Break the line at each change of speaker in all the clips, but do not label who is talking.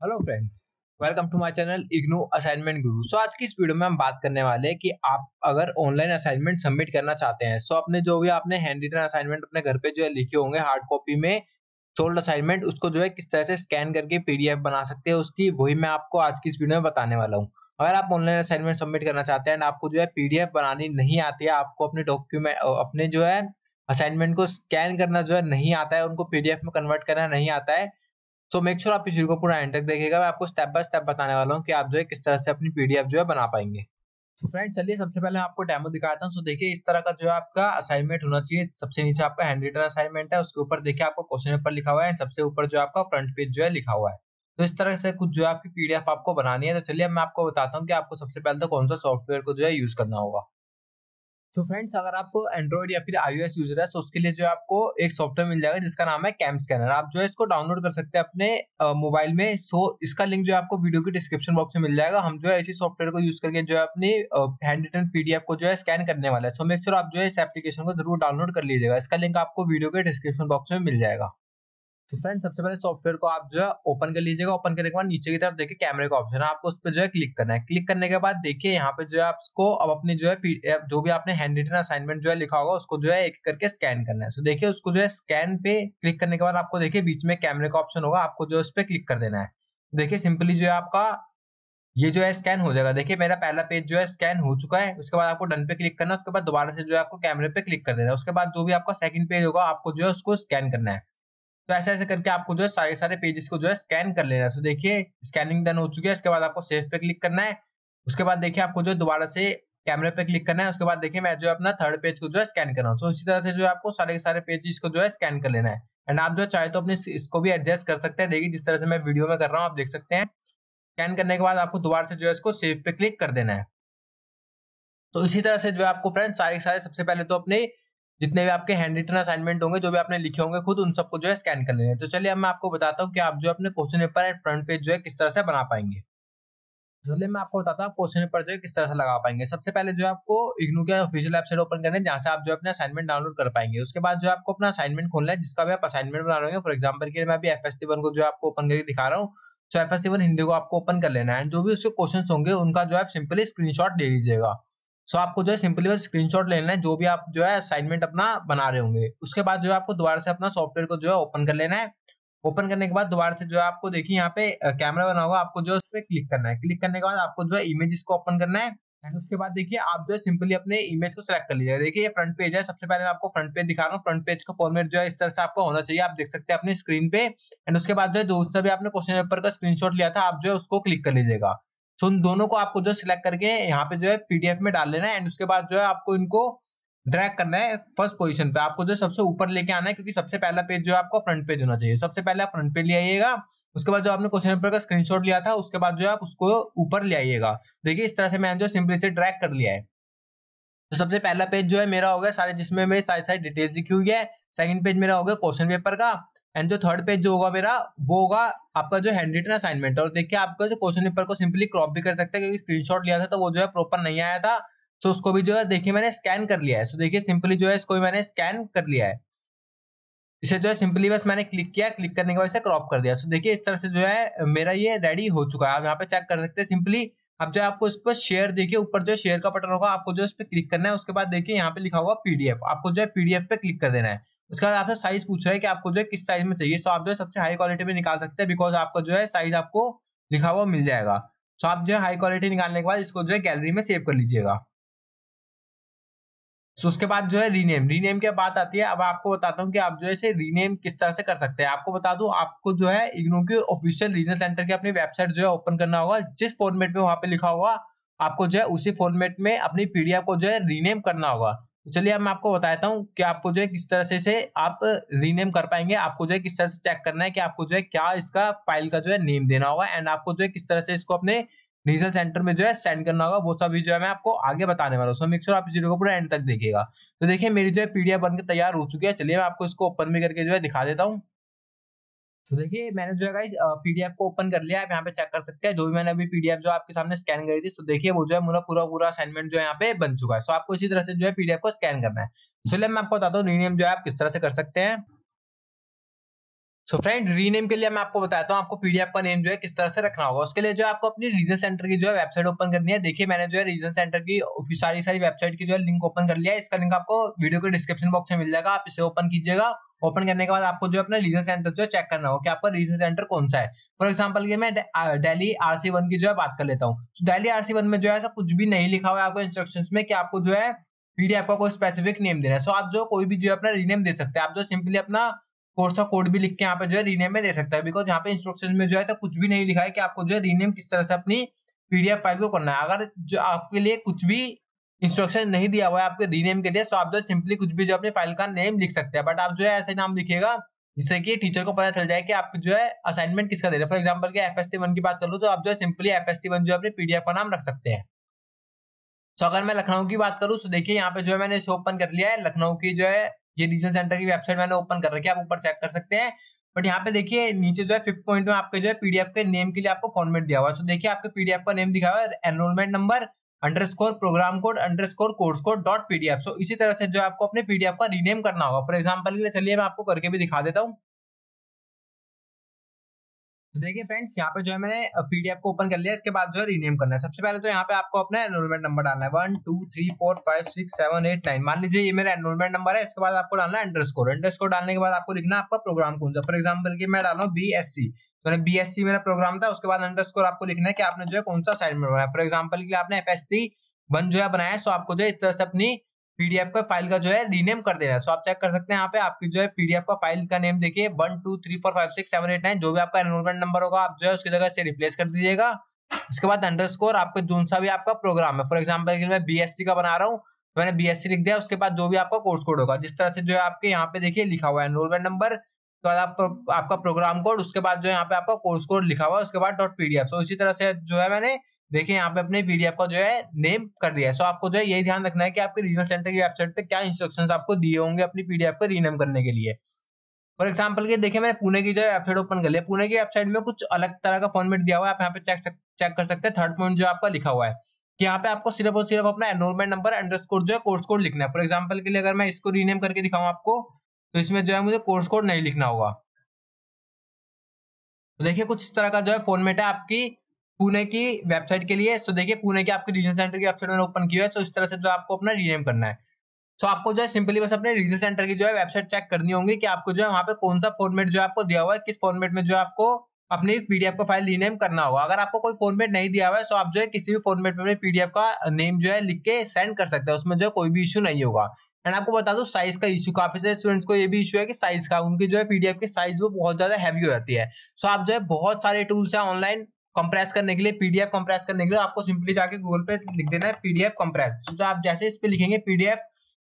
Hello friend welcome to my channel IGNOU assignment Guru so आज की इस video में हम बात करने वाले हैं कि आप अगर ऑनलाइन असाइनमेंट सबमिट करना चाहते हैं सो so अपने जो भी आपने हैंड रिटन असाइनमेंट अपने घर पे जो है लिखे होंगे हार्ड कॉपी में सोल्ड असाइनमेंट उसको जो है किस तरह से स्कैन करके पीडीएफ बना सकते हैं, उसकी वही मैं आपको आज की इस वीडियो में बताने वाला हूँ। अगर आप ऑनलाइन असाइनमेंट सबमिट करना चाहते हैं एंड आपको जो है पीडीएफ बनानी नहीं आती है, आपको अपने डॉक्यूमेंट अपने जो है असाइनमेंट को स्कैन करना जो है नहीं आता है, उनको पीडीएफ में कन्वर्ट करना नहीं आता है सो मेक श्योर आप इस वीडियो को पूरा एंड तक देखिएगा। मैं आपको स्टेप बाय स्टेप बताने वाला हूँ कि आप जो है किस तरह से अपनी पीडीएफ जो है बना पाएँगे। फ्रेंड चलिए सबसे पहले आपको डेमो दिखाता हूँ। सो देखिए, इस तरह का जो है आपका असाइनमेंट होना चाहिए। सबसे नीचे आपका हैंड रिटन असाइनमेंट है। उसके ऊपर देखिए आपको क्वेश्चन पेपर लिखा हुआ है एंड सबसे ऊपर जो आपका फ्रंट पेज जो है लिखा हुआ है। तो इस तरह से कुछ जो है आपकी पीडीएफ आपको बनानी है। तो चलिए मैं आपको बताता हूँ कि आपको सबसे पहले तो कौन सा सॉफ्टवेयर को जो है यूज़ करना होगा। तो फ्रेंड्स अगर आपको एंड्रॉइड या फिर आईओएस यूज़र है तो उसके लिए जो आपको एक सॉफ्टवेयर मिल जाएगा, जिसका नाम है कैम स्कैनर आप जो है इसको डाउनलोड कर सकते हैं अपने मोबाइल में। सो इसका लिंक जो है आपको वीडियो के डिस्क्रिप्शन बॉक्स में मिल जाएगा। हम जो है इसी सॉफ्टवेयर को यूज़ करके जो है अपनी हैंड रिटर्न पीडीएफ को जो है स्कैन करने वाला है। सो मेक श्योर आप जो है इस एप्लीकेशन को ज़रूर डाउनलोड कर लीजिएगा। इसका लिंक आपको वीडियो के डिस्क्रिप्शन बॉक्स में मिल जाएगा। तो फ्रेंड सबसे पहले सॉफ्टवेयर को आप जो है ओपन कर लीजिएगा ओपन करने के बाद नीचे की तरफ़ देखिए कैमरे का ऑप्शन है आपको उस पर जो है क्लिक करना है क्लिक करने के बाद देखिए यहाँ पे जो है आपको अब अपनी जो है जो भी आपने हैंड रिटन असाइनमेंट जो है लिखा होगा उसको जो है एक करके स्कैन करना है सो देखिए उसको जो है स्कैन पे क्लिक करने के बाद आपको देखिए बीच में कैमरे का ऑप्शन होगा आपको जो है उस पर क्लिक कर देना है देखिए सिंपली जो है आपका ये जो है स्कैन हो जाएगा देखिए मेरा पहला पेज जो है स्कैन हो चुका है उसके बाद आपको डन पे क्लिक करना है उसके बाद दोबारा से जो है आपको कैमरे पे क्लिक कर देना है उसके बाद जो भी आपका सेकंड पेज होगा आपको जो है उसको स्कैन करना है तो ऐसे ऐसे करके आपको जो है सारे सारे पेजेस को जो है स्कैन कर लेना है तो देखिए स्कैनिंग डन हो चुकी है इसके बाद आपको सेव पे क्लिक करना है उसके बाद देखिए आपको जो दोबारा से कैमरे पे क्लिक करना है उसके बाद देखिए मैं जो अपना थर्ड पेज को जो है स्कैन कर रहा हूँ तो इसी तरह से जो है आपको सारे सारे पेजेस को जो है स्कैन कर लेना है एंड आप जो चाहे तो अपने इसको भी एडजस्ट कर सकते हैं देखिए जिस तरह से मैं वीडियो में कर रहा हूँ आप देख सकते हैं स्कैन करने के बाद आपको दोबारा से जो है इसको सेव पे क्लिक कर देना है तो इसी तरह से जो है आपको फ्रेंड सारे सारे सबसे पहले तो अपने जितने भी आपके हैंड रिटन असाइनमेंट होंगे, जो भी आपने लिखे होंगे, खुद उन सबको जो है स्कैन कर लेने तो चलिए अब मैं आपको बताता हूँ कि आप जो अपने question paper and front page जो है, किस तरह से बना पाएँगे। चलिए मैं आपको बताता हूँ क्वेश्चन पेपर जो है, किस तरह से लगा पाएँगे। सबसे पहले जो आपको इग्नू के ऑफिशियल वेबसाइट ओपन करने जहाँ से आप जो अपने असाइनमेंट डाउनलोड कर पाएँगे। उसके बाद जो आपको अपना असाइनमेंट खोलना है, जिसका भी आप असाइनमेंट बना रहे हो फॉर एग्ज़ाम्पल के मैं अभी एफ़ एस को जो आपको ओपन करके दिखा रहा हूँ तो एफ़ एस हिंदी को आपको ओपन कर लेना है। जो भी उसके क्वेश्चन होंगे, उनका जो है सिंपली स्क्रीनशॉट ले लीजिएगा। सो आपको जो है सिंपली बस स्क्रीनशॉट लेना है जो भी आप जो है असाइनमेंट अपना बना रहे होंगे उसके बाद जो है आपको दोबारा से अपना सॉफ्टवेयर को जो है ओपन कर लेना है ओपन करने के बाद दोबारा से जो है आपको देखिए यहाँ पे कैमरा बना होगा आपको जो है उस पर क्लिक करना है क्लिक करने के बाद आपको जो है इमेज को ओपन करना है उसके बाद देखिए आप जो है सिंपली अपने इमेज को सिलेक्ट कर लीजिएगा देखिए ये फ्रंट पेज है सबसे पहले मैं आपको फ्रंट पेज दिखा रहा हूँ फ्रंट पेज का फॉर्मेट जो है इस तरह से आपको होना चाहिए आप देख सकते हैं अपनी स्क्रीन पे एंड उसके बाद जो है जो भी आपने क्वेश्चन पेपर का स्क्रीनशॉट लिया था आप जो है उसको क्लिक कर लीजिएगा सो उन दोनों को आपको जो सिलेक्ट करके यहाँ पे जो है पीडीएफ में डाल लेना है एंड उसके बाद जो है आपको इनको ड्रैग करना है फ़र्स्ट पोजीशन पे। आपको जो सबसे ऊपर लेके आना है क्योंकि सबसे पहला पेज जो है आपको फ्रंट पेज होना चाहिए। सबसे पहले आप फ्रंट पेज ले आइएगा, उसके बाद जो आपने क्वेश्चन पेपर का स्क्रीनशॉट लिया था, उसके बाद जो है आप उसको ऊपर ले आइएगा। देखिए, इस तरह से मैंने जो सिंपली से ड्रैग कर लिया है। तो सबसे पहला पेज जो है मेरा हो गया सारे जिसमें मेरी सारी सारी डिटेल्स लिखी हुई है। सेकंड पेज मेरा हो गया क्वेश्चन पेपर का। एंड जो थर्ड पेज जो होगा मेरा, वो होगा आपका जो हैंड रिटन असाइनमेंट और देखिए, आपका जो क्वेश्चन पेपर को सिंपली क्रॉप भी कर सकते हैं, क्योंकि स्क्रीनशॉट लिया था तो वो जो है प्रॉपर नहीं आया था। सो उसको भी जो है, देखिए, मैंने स्कैन कर लिया है। सो देखिए सिंपली जो है, इसको भी मैंने स्कैन कर लिया है। इसे जो है सिंपली बस मैंने क्लिक किया क्लिक करने के बाद इसे क्रॉप कर दिया। सो देखिए, इस तरह से जो है, मेरा ये रेडी हो चुका है। आप यहाँ पे चेक कर सकते हैं सिंपली अब जो आपको इस पर शेयर देखिए, ऊपर जो शेयर का बटन होगा, आपको जो इस पर क्लिक करना है, उसके बाद देखिए, यहाँ पे लिखा होगा पीडीएफ आपको जो है पीडीएफ पे क्लिक कर देना है। उसके बाद आपसे साइज़ पूछ रहा है कि आपको जो है किस साइज़ में चाहिए सो आप जो है सबसे हाई क्वालिटी में निकाल सकते हैं बिकॉज़ आपका जो है साइज़ आपको लिखा हुआ मिल जाएगा सो आप जो है हाई क्वालिटी निकालने के बाद इसको जो है गैलरी में सेव कर लीजिएगा सो उसके बाद जो है रीनेम रीनेम की बात आती है अब आपको बताता हूँ कि आप जो है इसे रीनेम किस तरह से कर सकते हैं आपको बता दूँ आपको जो है इग्नो के ऑफिशियल रीजनल सेंटर की अपनी वेबसाइट जो है ओपन करना होगा जिस फॉर्मेट में वहाँ पे लिखा होगा आपको जो है उसी फॉर्मेट में अपनी पीडीएफ को जो है रीनेम करना होगा तो चलिए अब मैं आपको बताता हूँ कि आपको जो है किस तरह से, आप रीनेम कर पाएँगे। आपको जो है किस तरह से चेक करना है कि आपको जो है क्या इसका फ़ाइल का जो है नेम देना होगा एंड आपको जो है किस तरह से इसको अपने रीजनल सेंटर में जो है सेंड करना होगा वो सभी जो है मैं आपको आगे बताने वाला हूँ। मिक्सर मेक आप इस वीडियो को पूरा एंड तक देखिएगा। तो देखिए मेरी जो है पीडीएफ बनकर तैयार हो चुकी है। चलिए मैं आपको इसको ओपन भी करके जो है दिखा देता हूँ। तो देखिए मैंने जो है पीडीएफ को ओपन कर लिया आप यहाँ पे चेक कर सकते हैं जो भी मैंने अभी पीडीएफ जो आपके सामने स्कैन करी थी तो देखिए वो जो है पूरा पूरा पूरा असाइनमेंट जो है यहाँ पे बन चुका है सो आपको इसी तरह से जो है पीडीएफ को स्कैन करना है चलिए मैं आपको बताता हूँ रीनेम जो है आप किस तरह से कर सकते हैं सो फ्रेंड रीनेम के लिए मैं आपको बताता हूँ आपको पीडीएफ का नेम जो है किस तरह से रखना होगा उसके लिए जो आपको अपनी रीजन सेंटर की जो है वेबसाइट ओपन करनी है देखिए मैंने जो है रीजन सेंटर की सारी सारी वेबसाइट की जो है लिंक ओपन कर लिया है इसका लिंक आपको वीडियो के डिस्क्रिप्शन बॉक्स में मिल जाएगा आप इसे ओपन कीजिएगा ओपन करने के बाद आपको जो अपना रीजन सेंटर जो चेक करना हो कि आपका रीजन सेंटर कौन सा है। फॉर एग्ज़ाम्पल ये मैं डेली आरसी वन की जो है बात कर लेता हूँ। डेली आरसी वन में जो है ऐसा कुछ भी नहीं लिखा हुआ है आपको इंस्ट्रक्शन में कि आपको जो है पीडीएफ का कोई स्पेसिफिक नेम देना है। सो आप जो कोई भी जो है अपना रीनेम दे सकते हैं। आप जो सिंपली अपना कोर्स का कोड भी लिख के यहाँ पे जो है रीनेम में दे सकता है। बिकॉज़ यहाँ पे इंस्ट्रक्शन में जो है कुछ भी नहीं लिखा है कि आपको जो है रीनेम किस तरह से अपनी पीडीएफ फ़ाइल को करना है। अगर जो आपके लिए कुछ भी इंस्ट्रक्शन नहीं दिया हुआ है आपके रीनेम के लिए तो आप जो सिंपली कुछ भी जो अपनी फ़ाइल का नेम लिख सकते हैं बट आप जो है ऐसे नाम लिखिएगा जिससे कि टीचर को पता चल जाए कि आप जो है असाइनमेंट किसका दे रहे हैं फॉर एग्ज़ाम्पल की एफ़ एस टी वन की बात कर लो तो आप जो है simply F S T one जो अपने पीडीएफ का नाम रख सकते हैं तो अगर मैं लखनऊ की बात करूँ तो देखिए यहाँ पे जो है मैंने इसे ओपन कर लिया है लखनऊ की जो है ये रीजन सेंटर की वेबसाइट मैंने ओपन कर रखी है आप ऊपर चेक कर सकते हैं बट यहाँ पे देखिए नीचे जो है फिफ्थ पॉइंट में आपके जो है पीडीएफ के नेम के लिए आपको फॉर्मेट दिया हुआ है तो देखिए आपके पीडीएफ का नेम दिखा हुआ है enrolment number underscore programme code underscore course code dot PDF so इसी तरह से जो आपको अपने पीडीएफ का रीनेम करना होगा। फॉर एग्ज़ाम्पल के लिए चलिए, मैं आपको करके भी दिखा देता हूँ। तो देखिए फ्रेंड्स यहाँ पे जो है मैंने पीडीएफ को ओपन कर लिया, इसके बाद जो है रीनेम करना है। सबसे पहले तो यहाँ पे आपको अपना एनरोलमेंट नंबर डालना है। One two three four five six seven eight nine मान लीजिए ये मेरा एनरोलमेंट नंबर है, इसके बाद आपको डालना है अंडरस्कोर अंडरस्कोर डालने के बाद आपको लिखना है आपका प्रोग्राम कौन सा। फॉर एग्ज़ाम्पल की मैं डाल हूँ बी एस सी मैंने बी एस सी मेरा प्रोग्राम था, उसके बाद अंडरस्कोर आपको लिखना है कि आपने जो है कौन सा असाइनमेंट बनाया। फॉर एग्ज़ाम्पल के लिए आपने एफ़ एस टी वन जो है बनाया सो आपको जो है इस तरह से अपनी पीडीएफ का फ़ाइल का जो है रीनेम कर देना है। सो आप चेक कर सकते हैं यहाँ पे आपकी जो है पीडीएफ का फ़ाइल का नेम देखिए one two three four five six seven eight nine जो भी आपका एनरोलमेंट नंबर होगा, आप जो है उसकी जगह से रिप्लेस कर दीजिएगा। उसके बाद अंडरस्कोर आपका जो सा भी आपका प्रोग्राम है। फॉर एग्ज़ाम्पल के मैं बीएससी का बना रहा हूँ तो मैंने बीएससी लिख दिया, उसके बाद जो भी आपका कोर्स कोड होगा। जिस तरह से जो है आपके यहाँ पे देखिए लिखा हुआ है एनरोलमेंट नंबर तो आप आपका प्रोग्राम कोड उसके बाद जो यहाँ पे आपका कोर्स कोड लिखा हुआ है, उसके बाद. डॉट पीडीएफ सो इसी तरह से जो है मैंने देखिए यहाँ पे अपने पीडीएफ का जो है नेम कर दिया है। सो आपको जो है यही ध्यान रखना है कि आपके रीजनल सेंटर की वेबसाइट पे क्या इंस्ट्रक्शंस आपको दिए होंगे अपनी पीडीएफ को रीनेम करने के लिए। फॉर एग्ज़ाम्पल के देखिए मैंने पुणे की जो है वेबसाइट ओपन कर लिया। पुणे की वेबसाइट में कुछ अलग तरह का फॉर्मेट दिया हुआ है, आप यहाँ पे चेक चेक कर सकते हैं। थर्ड पॉइंट जो आपका लिखा हुआ है, कि यहाँ पे आपको सिर्फ़ और सिर्फ़ अपना एनरोलमेंट नंबर अंडरस्कोर जो है कोर्स कोड लिखना है। फॉर एग्ज़ाम्पल के लिए अगर मैं इसको रीनेम करके दिखाऊँ आपको तो इसमें जो है मुझे कोर्स कोड नहीं लिखना होगा तो देखिए कुछ इस तरह का जो है फॉर्मेट है आपकी पुणे की वेबसाइट के लिए सो देखिए पुणे की आपकी रीजन सेंटर की वेबसाइट मैंने ओपन किया है सो इस तरह से जो आपको अपना रीनेम करना है सो आपको जो है सिंपली बस अपने रीजन सेंटर की जो है वेबसाइट चेक करनी होगी कि आपको जो है वहाँ पे कौन सा फॉर्मेट जो आपको दिया हुआ है किस फॉर्मेट में जो आपको अपनी पीडीएफ का फ़ाइल रीनेम करना होगा अगर आपको कोई फॉर्मेट नहीं दिया हुआ है तो आप जो है किसी भी फॉर्मेट में पीडीएफ का नेम जो है लिख के सेंड कर सकते हैं उसमें जो कोई भी इशू नहीं होगा एंड आपको बता दो साइज़ का इशू काफ़ी सारे स्टूडेंट्स को ये भी इशू है कि साइज़ का, उनकी जो है पीडीएफ की साइज़ वो बहुत ज़्यादा हैवी हो जाती है। सो so आप जो है बहुत सारे टूल्स है ऑनलाइन कंप्रेस करने के लिए पीडीएफ कंप्रेस करने के लिए, आपको सिंपली जाके गूगल पे लिख देना है पीडीएफ कंप्रेस तो आप जैसे इस पे लिखेंगे पीडीएफ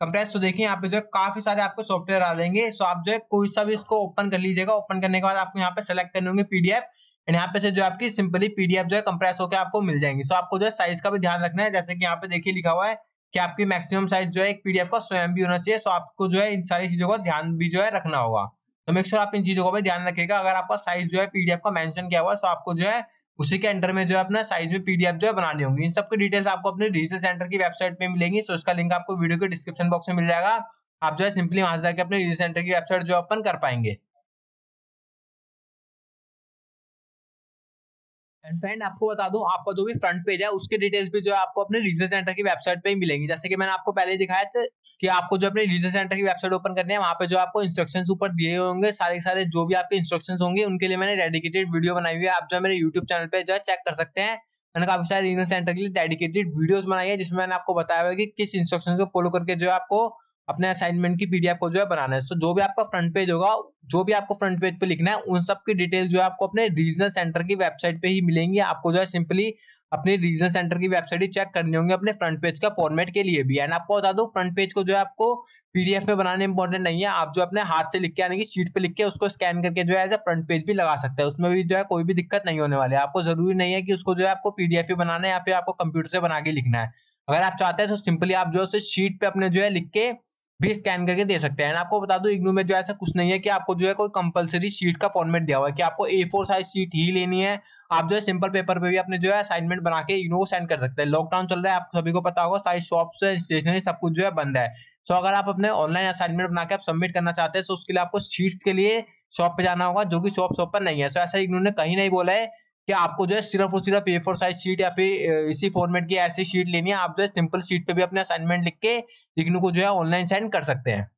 कंप्रेस तो देखिए यहाँ पे जो है काफ़ी सारे आपको सॉफ्टवेयर आ जाएँगे। सो आप जो है कोई सा भी इसको ओपन कर लीजिएगा। ओपन करने के बाद आपको यहाँ पे सेलेक्ट करने होंगे पीडीएफ एंड यहाँ पे से जो आपकी सिंपली पीडीएफ जो है कंप्रेस होकर आपको मिल जाएँगे। सो आपको जो है साइज़ का भी ध्यान रखना है। जैसे कि यहाँ पे देखिए लिखा हुआ है कि आपकी मैक्सिमम साइज़ जो है एक पीडीएफ का स्वयं भी होना चाहिए। सो आपको जो है इन सारी चीज़ों का ध्यान भी जो है रखना होगा। तो मेक श्योर आप इन चीज़ों का भी ध्यान रखेगा अगर आपका साइज़ जो है पीडीएफ का मेंशन किया हुआ सो आपको जो है उसी के अंडर में जो है अपना साइज़ में पीडीएफ जो है बनानी होंगी। इन सबकी डिटेल्स आपको अपने डिजिटल सेंटर की वेबसाइट पे मिलेंगी। सो इसका लिंक आपको वीडियो के डिस्क्रिप्शन बॉक्स में मिल जाएगा। आप जो है सिंपली वहाँ जाकर अपने डिजिटल सेंटर की वेबसाइट जो ओपन कर पाएँगे। एंड फ्रेंड आपको बता दूँ, आपका जो भी फ्रंट पेज है, उसके डिटेल्स भी जो है आपको अपने रीजन सेंटर की वेबसाइट पे ही मिलेंगी। जैसे कि मैंने आपको पहले दिखाया था कि आपको जो अपने रीजन सेंटर की वेबसाइट ओपन करनी है, वहाँ पे जो आपको इंस्ट्रक्शंस ऊपर दिए होंगे, सारे सारे जो भी आपके इंस्ट्रक्शंस होंगे, उनके लिए मैंने डेडिकेटेड वीडियो बनाई हुई है। आप जो मेरे यूट्यूब चैनल पे जो है चेक कर सकते हैं। मैंने काफ़ी सारे रीजन सेंटर के लिए डेडिकेटेड वीडियोस बनाई है, जिसमें मैंने आपको बताया हुआ है कि किस इंस्ट्रक्शन को फॉलो करके जो है आपको अपने असाइनमेंट की पीडीएफ को जो है बनाना है। सो so, जो भी आपका फ्रंट पेज होगा जो भी आपको फ्रंट पेज पे लिखना है उन सब की डिटेल जो है आपको अपने रीजनल सेंटर की वेबसाइट पे ही मिलेंगी। आपको जो है सिंपली अपने रीजनल सेंटर की वेबसाइट ही चेक करनी होंगी अपने फ्रंट पेज का फॉर्मेट के लिए भी। एंड आपको बता दो फ्रंट पेज को जो है आपको पीडीएफ पे बनाने इंपॉर्टेंट नहीं है। आप जो अपने हाथ से लिख के यानी कि शीट पे लिख के उसको स्कैन करके जो है एज ए फ्रंट पेज भी लगा सकते हैं। उसमें भी जो है कोई भी दिक्कत नहीं होने वाली है। आपको ज़रूरी नहीं है कि उसको जो है आपको पीडीएफ ही बनाना है या फिर आपको कंप्यूटर से बना के लिखना है। अगर आप चाहते हैं तो सिंपली आप जो है शीट पे अपने जो है लिख के भी स्कैन करके दे सकते हैं। आपको बता दो इग्नू में जो ऐसा कुछ नहीं है कि आपको जो है कोई कंपलसरी शीट का फॉर्मेट दिया हुआ है कि आपको ए फोर साइज़ शीट ही लेनी है। आप जो है सिंपल पेपर पे भी अपने जो है असाइनमेंट बना के इग्नू को सेंड कर सकते हैं। लॉकडाउन चल रहा है, आप सभी को पता होगा सारी शॉप्स स्टेशनरी सब कुछ जो है बंद है। सो अगर आप अपने ऑनलाइन असाइनमेंट बना के आप सबमिट करना चाहते हैं तो उसके लिए आपको शीट्स के लिए शॉप पे जाना होगा, जो कि शॉप शॉप पर नहीं है। सो ऐसा इग्नू ने कहीं नहीं बोला है कि आपको जो है सिर्फ़ और सिर्फ़ ए फोर साइज़ शीट या फिर इसी फॉर्मेट की ऐसी शीट लेनी है, आप जो है सिंपल शीट पे भी अपने असाइनमेंट लिख के, इग्नू को जो है ऑनलाइन साइन कर सकते हैं।